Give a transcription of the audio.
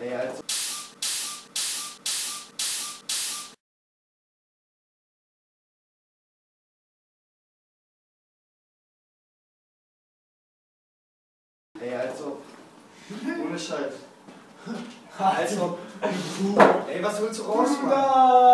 Ey, also. Ey. Ohne Scheiß. Also. Ey, was willst du raus, Mann?